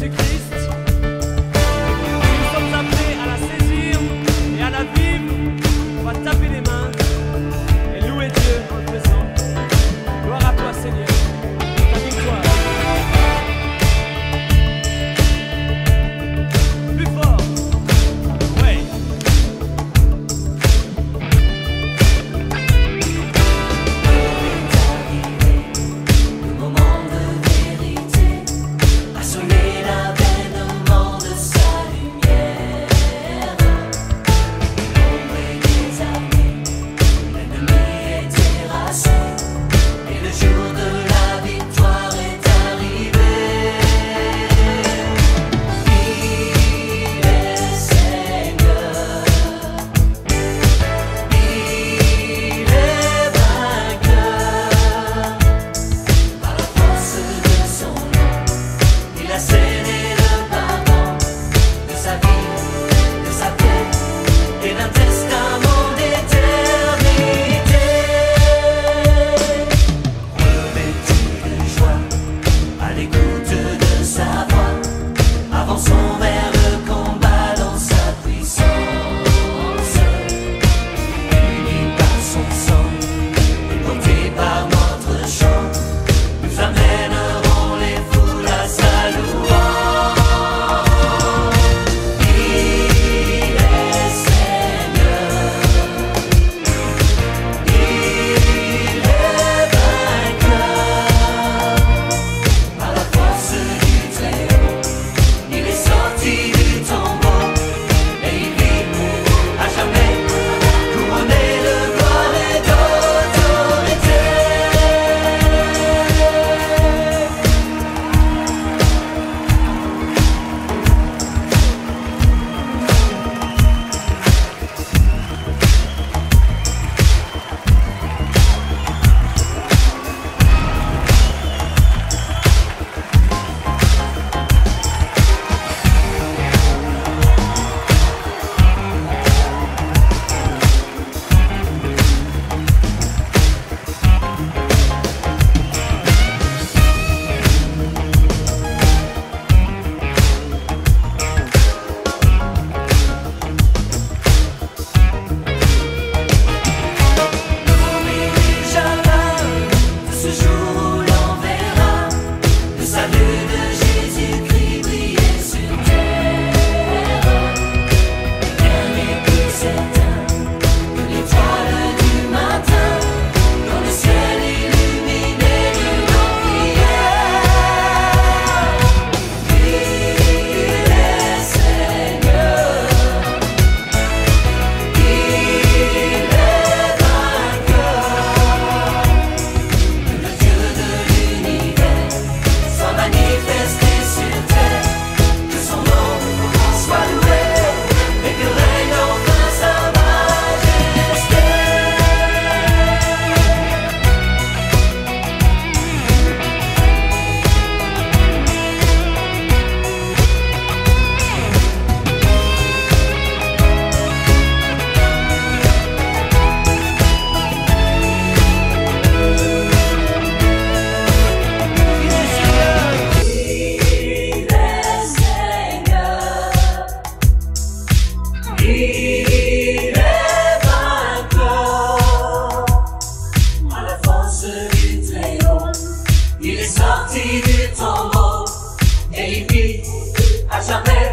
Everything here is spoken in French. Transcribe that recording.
music ce crayon. Il est sorti du tombeau, délimité à jamais.